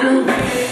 do.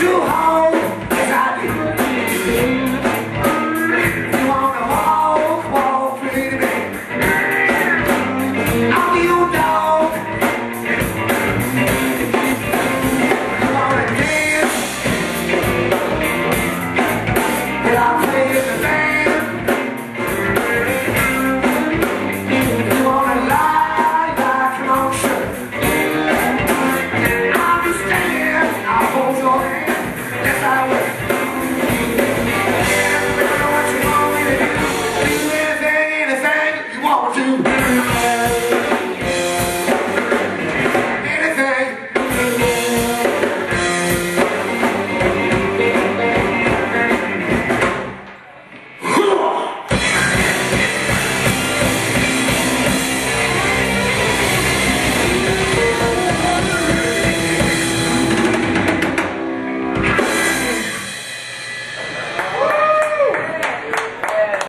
You how